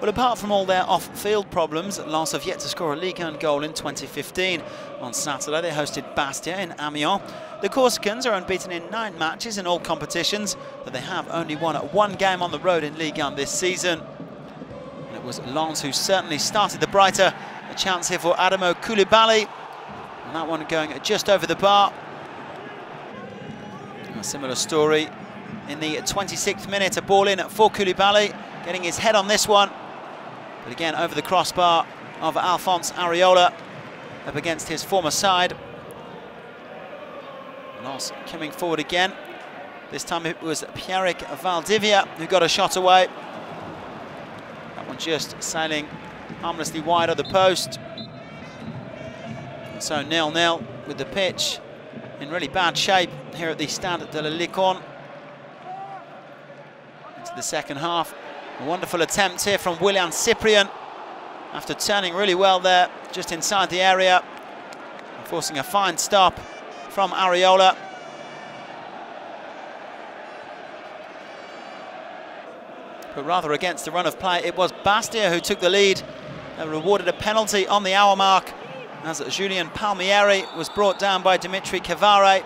Well, apart from all their off-field problems, Lens have yet to score a Ligue 1 goal in 2015. On Saturday, they hosted Bastia in Amiens. The Corsicans are unbeaten in nine matches in all competitions, but they have only won one game on the road in Ligue 1 this season. And it was Lens who certainly started the brighter. A chance here for Adamo Coulibaly. And that one going just over the bar. A similar story in the 26th minute, a ball in for Coulibaly, getting his head on this one. But again, over the crossbar of Alphonse Areola, up against his former side. Lens coming forward again. This time it was Pierrick Valdivia who got a shot away. That one just sailing harmlessly wide of the post. So nil-nil with the pitch in really bad shape here at the Stade de la Licorne. Into the second half. A wonderful attempt here from Wylan Cyprien after turning really well there, just inside the area, forcing a fine stop from Areola. But rather against the run of play, it was Bastia who took the lead and rewarded a penalty on the hour mark as Julian Palmieri was brought down by Dimitri Cavare.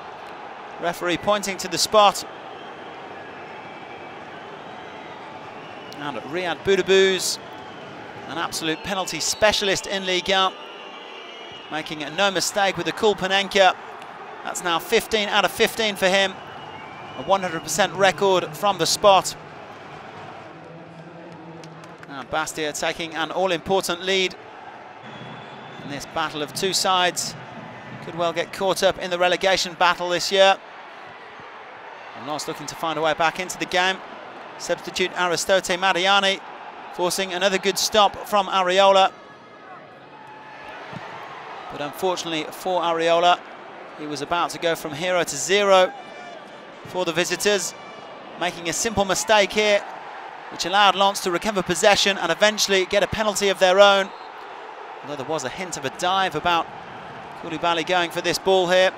Referee pointing to the spot And Ryad Boudebouz, an absolute penalty specialist in Ligue 1, making no mistake with the cool Panenka. That's now 15 out of 15 for him. A 100% record from the spot. And Bastia taking an all-important lead in this battle of two sides. Could well get caught up in the relegation battle this year. And Lens looking to find a way back into the game. Substitute Aristote Madiani, forcing another good stop from Areola. But unfortunately for Areola, he was about to go from hero to zero for the visitors, making a simple mistake here, which allowed Lens to recover possession and eventually get a penalty of their own. Although there was a hint of a dive about Coulibaly going for this ball here.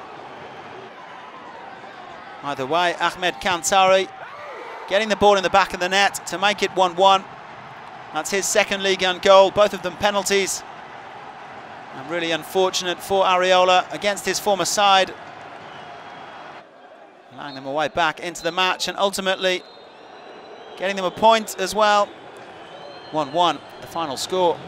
Either way, Ahmed Kantari getting the ball in the back of the net to make it 1-1. That's his second league on goal, both of them penalties. And really unfortunate for Areola against his former side. Allowing them away back into the match and ultimately getting them a point as well. 1-1, the final score.